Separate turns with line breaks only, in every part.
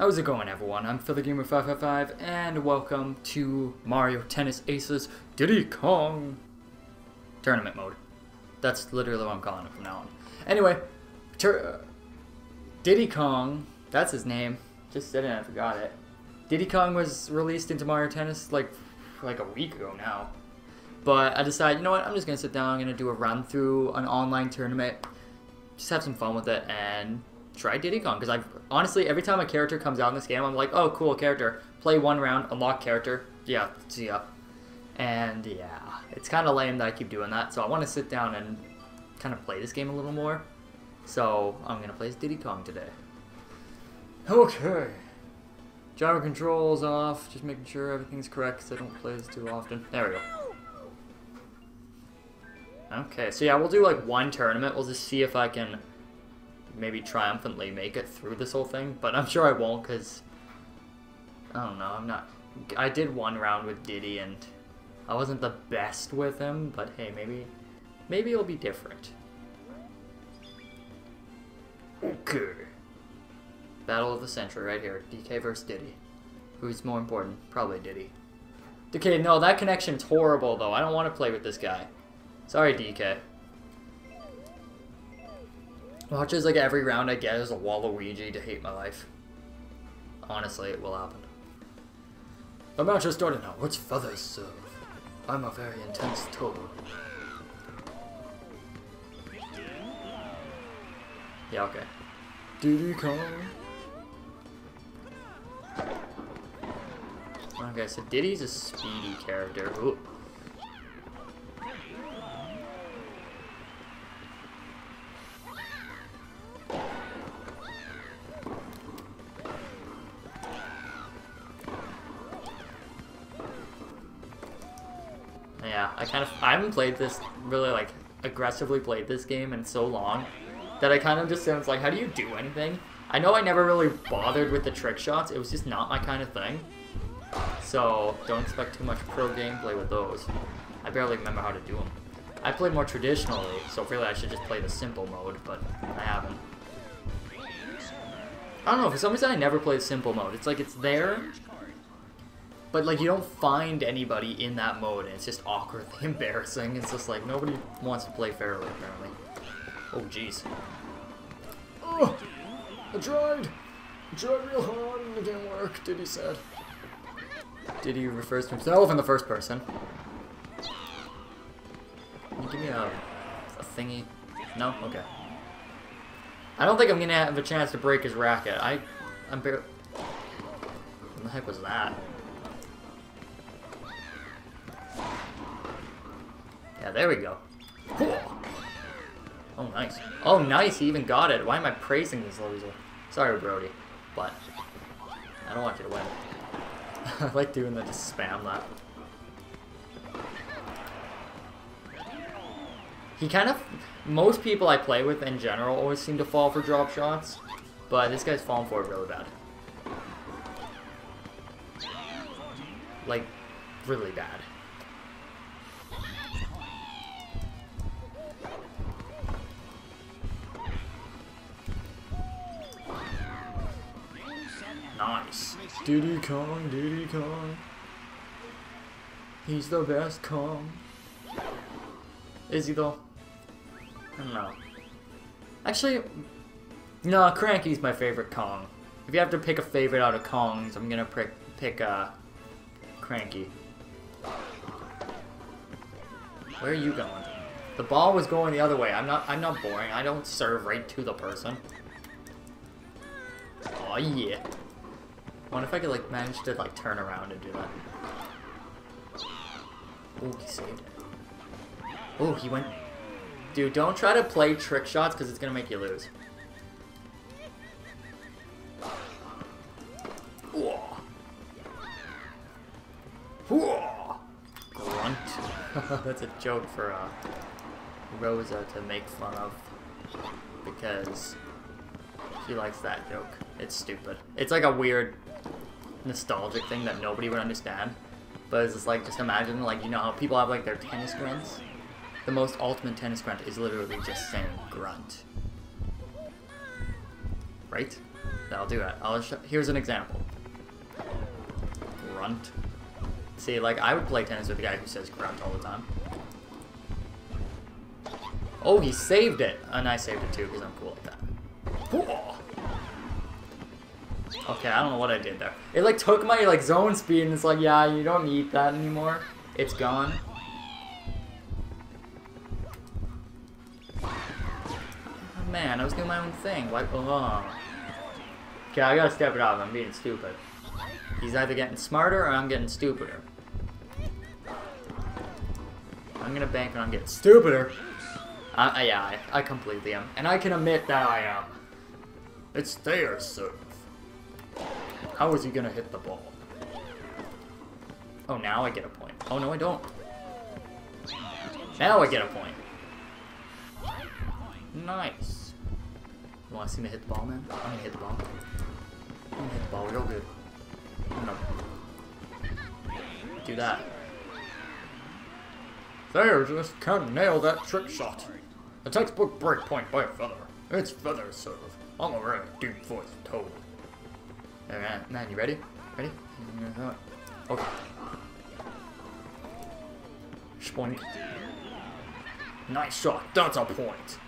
How's it going everyone? I'm FeatherGamer555 and welcome to Mario Tennis Aces Diddy Kong Tournament Mode. That's literally what I'm calling it from now on. Anyway, uh, Diddy Kong, that's his name. Just said it I forgot it. Diddy Kong was released into Mario Tennis like like a week ago now. But I decided, you know what, I'm just gonna sit down, I'm gonna do a run through an online tournament, just have some fun with it and try Diddy Kong because I've honestly every time a character comes out in this game, I'm like, oh, cool character. Play one round, unlock character. Yeah, see ya. And yeah, it's kind of lame that I keep doing that. So I want to sit down and kind of play this game a little more. So I'm gonna play as Diddy Kong today. Okay. Gyro controls off, just making sure everything's correct because I don't play this too often. There we go. Okay, so yeah, we'll do like one tournament. We'll just see if I can maybe triumphantly make it through this whole thing, but I'm sure I won't because I don't know. I'm not. I did one round with Diddy and I wasn't the best with him, but hey, maybe maybe it'll be different. Okay. Battle of the century right here. DK versus Diddy. Who's more important? Probably Diddy. DK, no, that connection's horrible though. I don't want to play with this guy. Sorry, DK. Watch as like every round I get is a Waluigi to hate my life. Honestly, it will happen. The match is starting now. What's feathers serve? I'm a very intense toad. Yeah, okay. Diddy Kong. Okay, so Diddy's a speedy character. Ooh. Played this really like aggressively played this game in so long that I kind of just sounds like how do you do anything? I know I never really bothered with the trick shots. It was just not my kind of thing. So don't expect too much pro gameplay with those. I barely remember how to do them. I play more traditionally, so really I should just play the simple mode, but I haven't. I don't know, for some reason I never played simple mode. It's like it's there, but like you don't find anybody in that mode, and it's just awkwardly embarrassing. It's just like nobody wants to play fairly, apparently. Oh jeez. Oh, I tried. I tried real hard and it didn't work. Diddy said. Diddy refers to himself in the first person. Can you give me a, a thingy? No? Okay. I don't think I'm gonna have a chance to break his racket. I, I'm barely... What the heck was that? Yeah, there we go. Oh, nice. Oh, nice, he even got it. Why am I praising this loser? Sorry, Brody, but I don't want you to win. I like doing that, just spam that. He kind of, most people I play with in general always seem to fall for drop shots, but this guy's falling for it really bad. Like, really bad. Diddy Kong, Diddy Kong. He's the best Kong. Is he though? I don't know. Actually, no, Cranky's my favorite Kong. If you have to pick a favorite out of Kongs, I'm gonna pick pick uh, Cranky. Where are you going? The ball was going the other way. I'm not. I'm not boring. I don't serve right to the person. Oh yeah. Wonder if I could like manage to like turn around and do that. Oh, he saved it. Oh, he went. Dude, don't try to play trick shots because it's gonna make you lose. Grunt. That's a joke for uh, Rosa to make fun of because she likes that joke. It's stupid. It's like a weird nostalgic thing that nobody would understand. But it's just like, just imagine, like, you know how people have, like, their tennis grunts? The most ultimate tennis grunt is literally just saying grunt. Right? I'll do it. I'll here's an example. Grunt. See, like, I would play tennis with a guy who says grunt all the time. Oh, he saved it! And I saved it too, because I'm cool like that. Okay, I don't know what I did there. It, like, took my, like, zone speed, and it's like, yeah, you don't need that anymore. It's gone. Oh, man, I was doing my own thing. What? Oh. Okay, I gotta step it up. I'm being stupid. He's either getting smarter or I'm getting stupider. I'm gonna bank on getting stupider. Uh, yeah, I, I completely am. And I can admit that I am. It's there, serve. How is he gonna hit the ball? Oh, now I get a point. Oh, no, I don't. Now I get a point. Nice. You wanna see me hit the ball, man? I'm gonna hit the ball. I'm gonna hit the ball real good. I'm do that. There, just can't nail that trick shot. A textbook break point by a feather. It's feather serve. I'm a very deep voice toad. Alright, man, you ready? Ready? Uh-huh. Okay. Spoink. Nice shot. That's a point.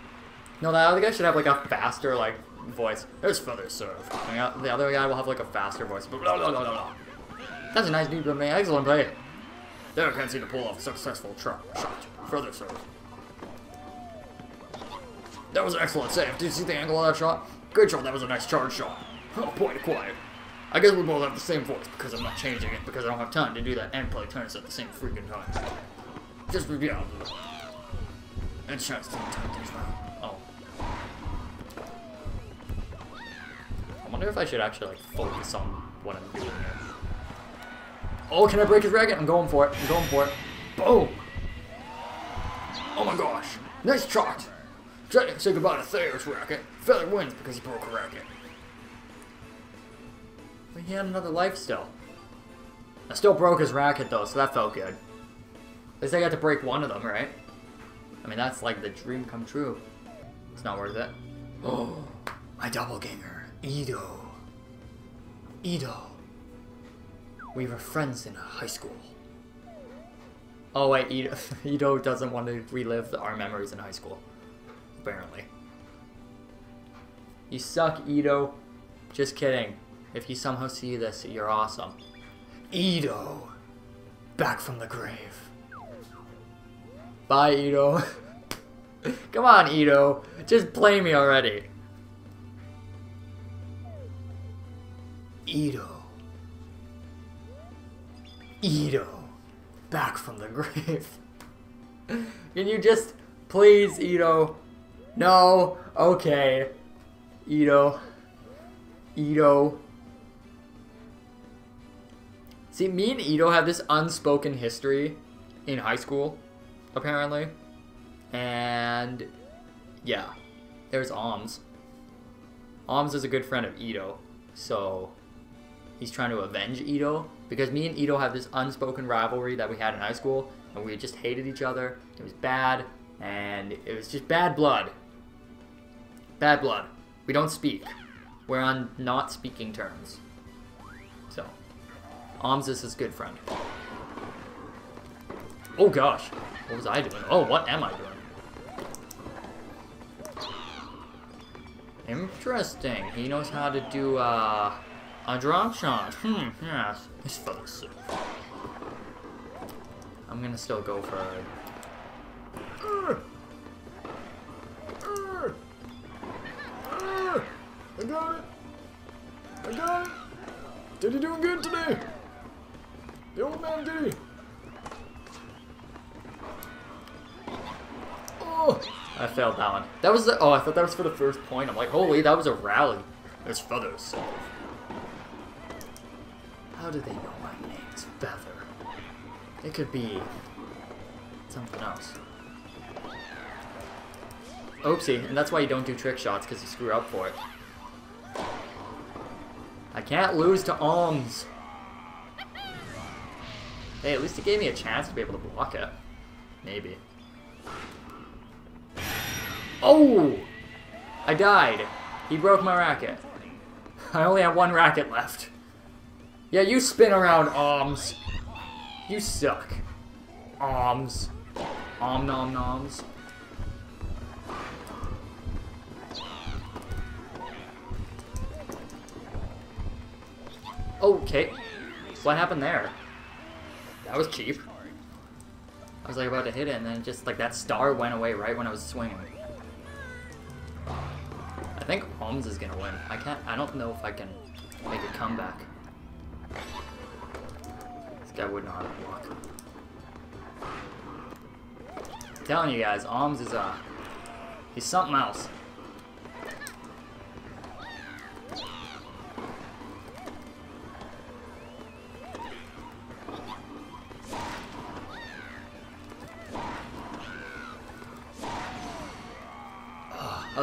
No, that other guy should have like a faster like voice. There's feather serve. The other guy will have like a faster voice. Blah, blah, blah, That's a nice dude, but man, excellent play. There, can't seem to pull off a successful shot. Further serve. That was an excellent save. Did you see the angle of that shot? Great shot. That was a nice charge shot. Oh, point quiet. I guess we both have the same voice because I'm not changing it because I don't have time to do that and play tennis at the same freaking time. Just for yeah. And shots to the time as well. Oh. I wonder if I should actually like focus on what I'm doing here. Oh, can I break his racket? I'm going for it. I'm going for it. Boom! Oh my gosh. Nice shot! Try to say goodbye to Thayer's racket. Feather wins because he broke a racket. But he had another life still. I still broke his racket though, so that felt good. At least I got to break one of them, right? I mean, that's like the dream come true. It's not worth it. Oh, my doppelganger, Edo. Edo. We were friends in high school. Oh wait, Edo, Edo doesn't want to relive our memories in high school. Apparently. You suck, Edo. Just kidding. If you somehow see this, you're awesome. Edo. Back from the grave. Bye, Edo. Come on, Edo. Just play me already. Edo. Edo. Back from the grave. Can you just, please, Edo? No. Okay. Edo. Edo. See, me and Edo have this unspoken history in high school, apparently. And yeah, there's Alms. Alms is a good friend of Edo, so he's trying to avenge Edo because me and Edo have this unspoken rivalry that we had in high school, and we just hated each other. It was bad, and it was just bad blood. Bad blood. We don't speak. We're on not speaking terms. So, Alms is his good friend. Oh gosh, what was I doing? Oh, what am I doing? Interesting. He knows how to do uh, a drop shot. Hmm, yes. This fella's sick. I'm gonna still go for it. I got it. I got it. Did Diddy doing good today. The old man Diddy. Oh. I failed that one. That was the, oh, I thought that was for the first point. I'm like, holy, that was a rally. There's feathers. How do they know my name's Feather? It could be something else. Oopsie, and that's why you don't do trick shots, because you screw up for it. I can't lose to Alms. Hey, at least it gave me a chance to be able to block it. Maybe. Oh! I died. He broke my racket. I only have one racket left. Yeah, you spin around, arms. You suck. Arms. Om nom noms. Okay. What happened there? That was cheap. I was like about to hit it and then just like that star went away right when I was swinging. I think Holmes is gonna win. I can't, I don't know if I can make a comeback. This guy would not block. I'm telling you guys, Alms is uh he's something else.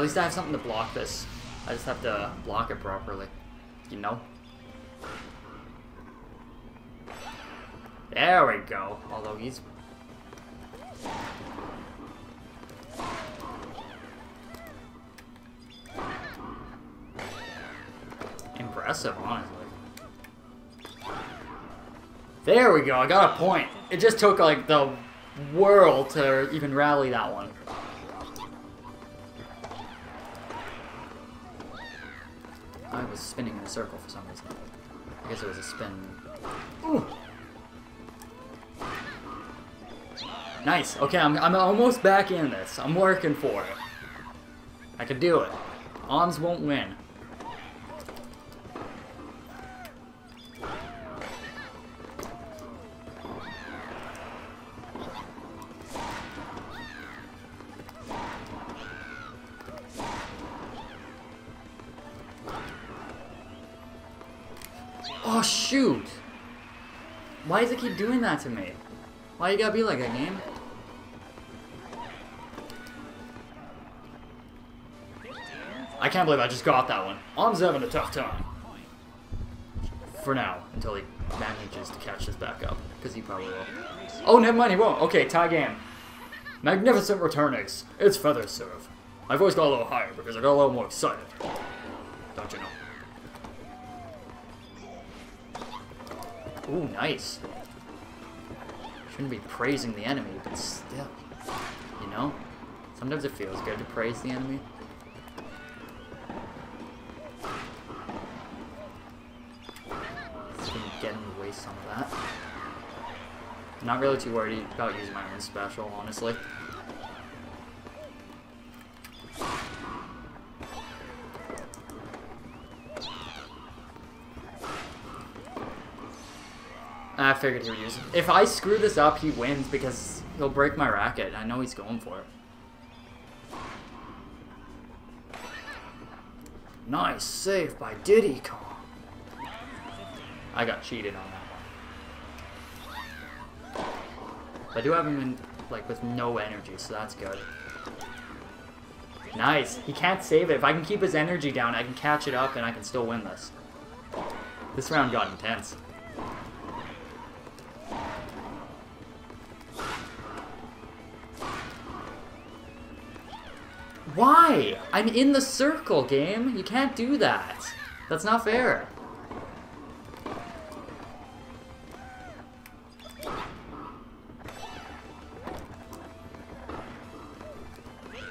At least I have something to block this. I just have to block it properly. You know? There we go. Although he's... Impressive, honestly. There we go, I got a point. It just took, like, the world to even rally that one. I guess it was a spin. Ooh. Nice. Okay, I'm, I'm almost back in this. I'm working for it. I can do it. Ons won't win. Oh, shoot! Why does it keep doing that to me? Why you gotta be like that, game? I can't believe I just got that one. Om's having a tough time. For now, until he manages to catch this back up. Because he probably will. Oh, never mind, he won't. Okay, tie game. Magnificent return ace. It's feather serve. My voice got a little higher because I got a little more excited. Ooh, nice. Shouldn't be praising the enemy, but still. You know? Sometimes it feels good to praise the enemy. Just gonna get some of that. Not really too worried about using my own special, honestly. Figured he would use it. If I screw this up, he wins because he'll break my racket. I know he's going for it. Nice save by Diddy Kong. I got cheated on that one. I do have him in, like, with no energy, so that's good. Nice. He can't save it. If I can keep his energy down, I can catch it up and I can still win this. This round got intense. Why? I'm in the circle, game. You can't do that. That's not fair.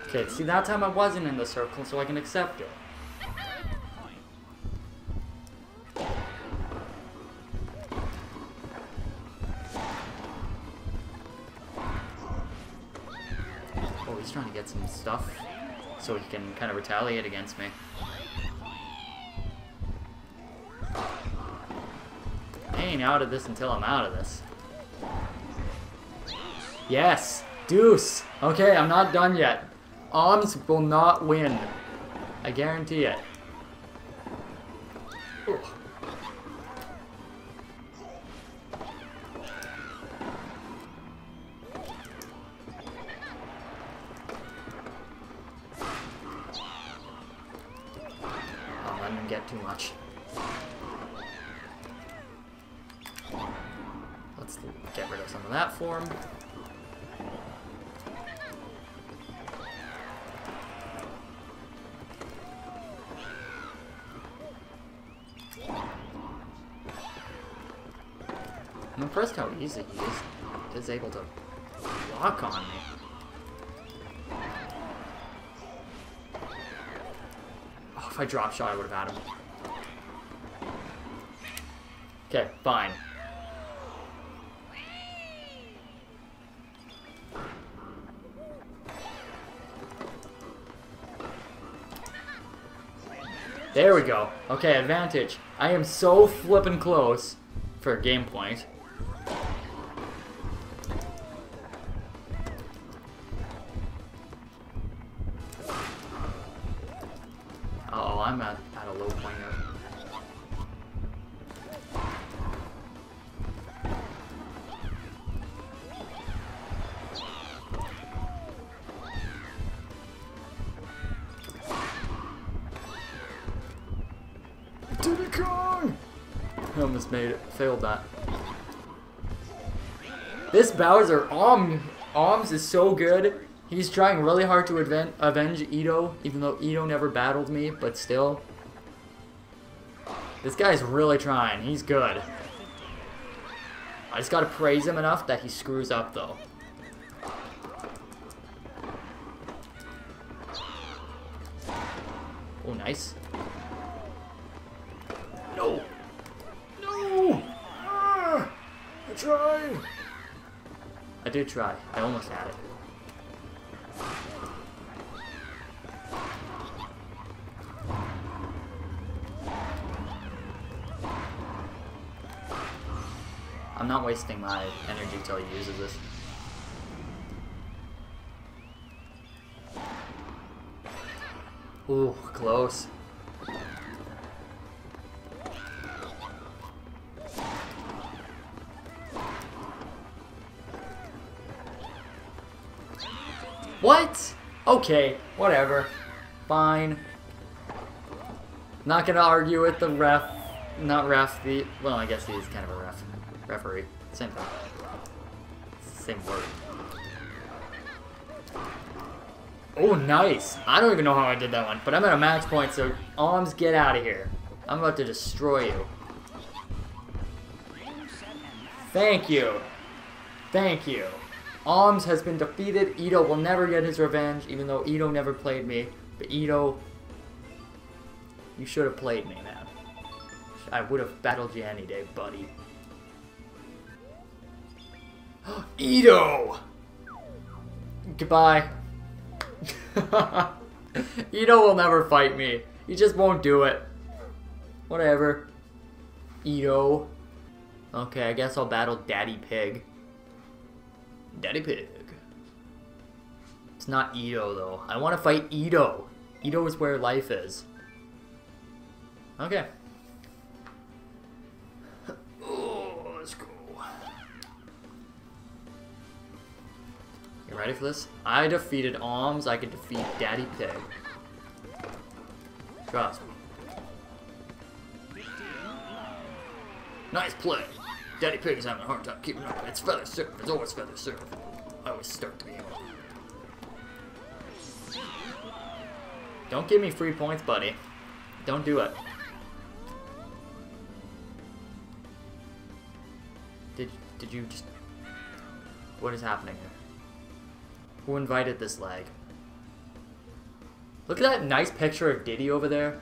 Okay, see that time I wasn't in the circle, so I can accept it. So he can kind of retaliate against me. I ain't out of this until I'm out of this. Yes! Deuce! Okay, I'm not done yet. Arms will not win. I guarantee it. Walk on me. Oh, if I drop shot, I would have had him. Okay, fine. There we go. Okay, advantage. I am so flippin' close for a game point. Almost made it. Failed that. This Bowser, Om, Oms is so good. He's trying really hard to aven avenge Ito, even though Ito never battled me, but still. This guy's really trying. He's good. I just gotta praise him enough that he screws up, though. Oh, nice. I did try. I almost had it. I'm not wasting my energy till he uses this. Ooh, close. What? Okay, whatever. Fine. Not gonna argue with the ref. Not ref, the. Well, I guess he's kind of a ref. Referee. Same thing. Same word. Oh, nice. I don't even know how I did that one, but I'm at a max point, so arms, get out of here. I'm about to destroy you. Thank you. Thank you. Alms has been defeated. Ito will never get his revenge, even though Ito never played me. But Ito, you should have played me, man. I would have battled you any day, buddy. Ito! Goodbye. Ito will never fight me. He just won't do it. Whatever. Ito. Okay, I guess I'll battle Daddy Pig. Daddy Pig. It's not Ito, though. I want to fight Ito. Ito is where life is. Okay. Oh, let's go. You ready for this? I defeated Alms, I can defeat Daddy Pig. Trust me. Nice play. Daddy Pig is having a hard time keeping up. It's feather surf. It's always feather surf. I always start the game. Don't give me free points, buddy. Don't do it. Did did you just What is happening here? Who invited this lag? Look at that nice picture of Diddy over there.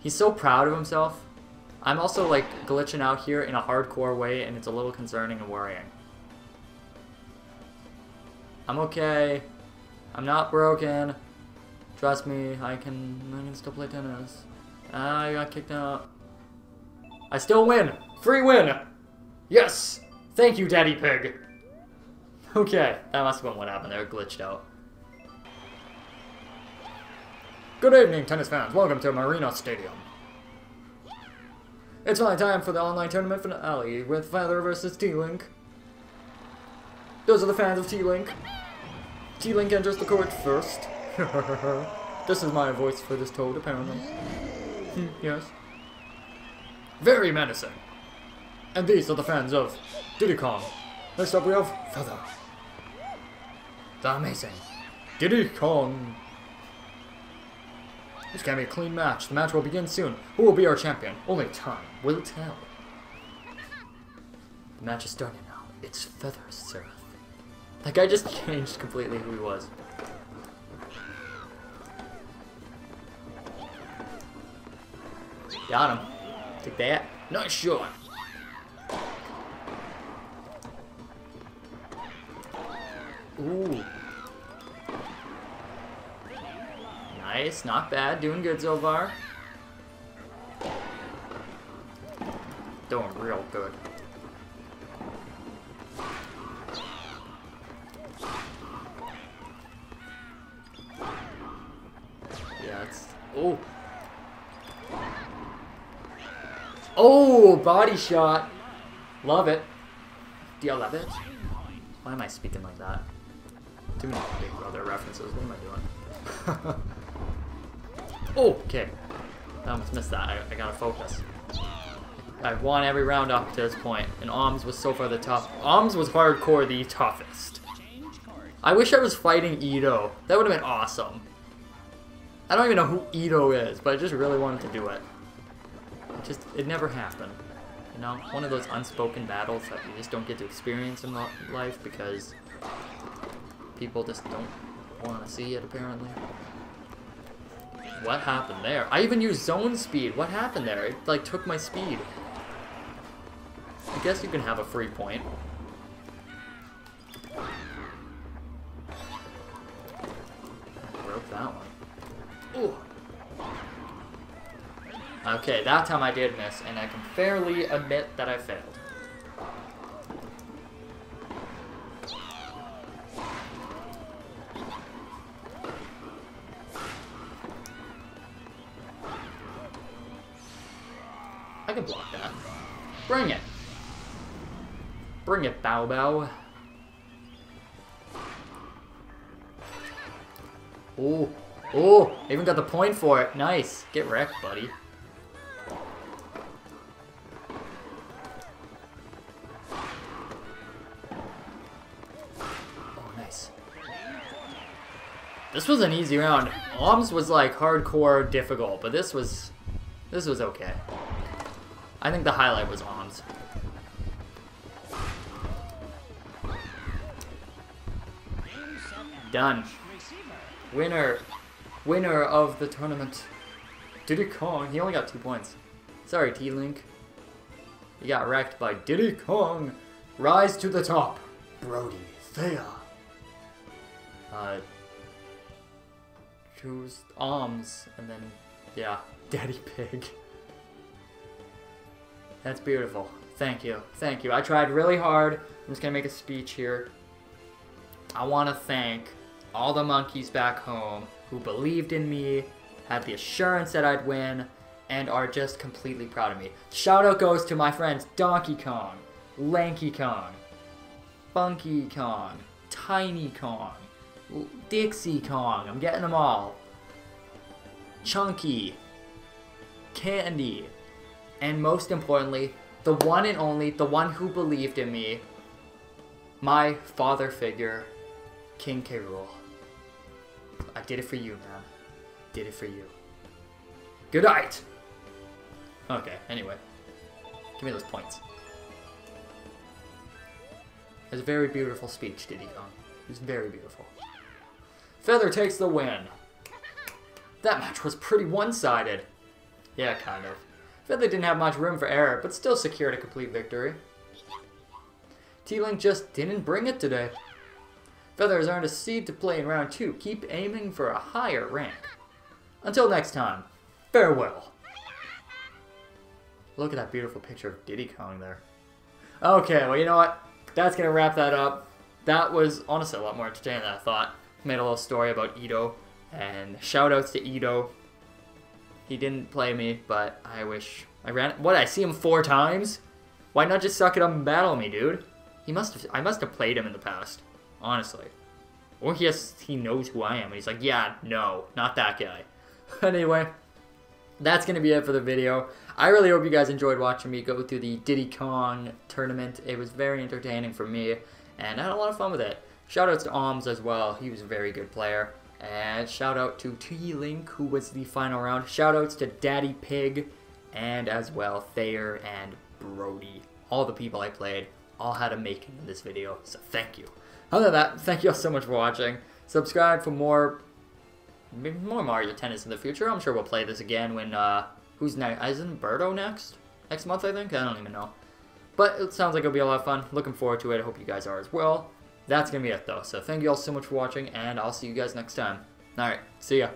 He's so proud of himself. I'm also like glitching out here in a hardcore way and it's a little concerning and worrying. I'm okay. I'm not broken. Trust me, I can I can still play tennis. Ah, I got kicked out. I still win! Free win! Yes! Thank you, Daddy Pig! Okay, that must have been what happened there, glitched out. Good evening, tennis fans. Welcome to Marina Stadium. It's finally time for the online tournament finale with Feather versus T-Link. Those are the fans of T-Link. T-Link enters the court first. this is my voice for this toad, apparently. Hmm, yes. Very menacing. And these are the fans of Diddy Kong. Next up we have Feather. The amazing Diddy Kong. This can be a clean match. The match will begin soon. Who will be our champion? Only time will tell. The match is starting now. It's Feather Seraph. That guy just changed completely who he was. Got him. Take that. Nice shot. Ooh. Nice, not bad. Doing good far. Doing real good. Yeah, it's... Oh! Oh, body shot. Love it. Do you love it? Why am I speaking like that? Too many Big Brother references. What am I doing? oh, okay. I almost missed that. I, I gotta focus. I've won every round up to this point, and Oms was so far the tough. Oms was hardcore the toughest. I wish I was fighting Ito. That would have been awesome. I don't even know who Ito is, but I just really wanted to do it. It just, it never happened. You know, one of those unspoken battles that you just don't get to experience in life because people just don't want to see it, apparently. What happened there? I even used zone speed. What happened there? It, like, took my speed. I guess you can have a free point. Broke that one. Ooh. Okay, that time I did miss, and I can fairly admit that I failed. Bow Bow. Oh, oh, even got the point for it. Nice. Get wrecked, buddy. Oh, nice. This was an easy round. Oms was like hardcore difficult, but this was, this was okay. I think the highlight was Oms. Done. Winner. Winner of the tournament. Diddy Kong. He only got two points. Sorry, T-Link. He got wrecked by Diddy Kong. Rise to the top. Brody. Thea. Uh, choose arms. And then, yeah, Daddy Pig. That's beautiful. Thank you. Thank you. I tried really hard. I'm just going to make a speech here. I want to thank all the monkeys back home who believed in me, had the assurance that I'd win, and are just completely proud of me. Shout out goes to my friends Donkey Kong, Lanky Kong, Funky Kong, Tiny Kong, Dixie Kong, I'm getting them all. Chunky, Candy, and most importantly, the one and only, the one who believed in me, my father figure, King K. Rool. I did it for you, man. Did it for you. Good night! Okay, anyway. Give me those points. It's a very beautiful speech, Diddy Kong. It was very beautiful. Feather takes the win. That match was pretty one-sided. Yeah, kind of. Feather didn't have much room for error, but still secured a complete victory. T-Link just didn't bring it today. Feather aren't a seed to play in round 2. Keep aiming for a higher rank. Until next time, farewell. Look at that beautiful picture of Diddy Kong there. Okay, well, you know what? That's going to wrap that up. That was honestly a lot more entertaining than I thought. Made a little story about Ito. And shout outs to Ito. He didn't play me, but I wish I ran. What? I see him four times. Why not just suck it up and battle me, dude? He must have. I must have played him in the past, honestly. Or he has, he knows who I am, and he's like, yeah, no, not that guy. anyway, that's gonna be it for the video. I really hope you guys enjoyed watching me go through the Diddy Kong tournament. It was very entertaining for me, and I had a lot of fun with it. Shout Shoutouts to Oms as well. He was a very good player. And shout out to T-Link, who was the final round. Shoutouts to Daddy Pig, and as well Thayer and Brody. All the people I played, all had a making in this video, so thank you. Other than that, thank you all so much for watching. Subscribe for more more Mario Tennis in the future. I'm sure we'll play this again when, uh, who's next? Isn't Birdo next? Next month, I think? I don't even know. But it sounds like it'll be a lot of fun. Looking forward to it. I hope you guys are as well. That's going to be it, though. So thank you all so much for watching, and I'll see you guys next time. Alright, see ya.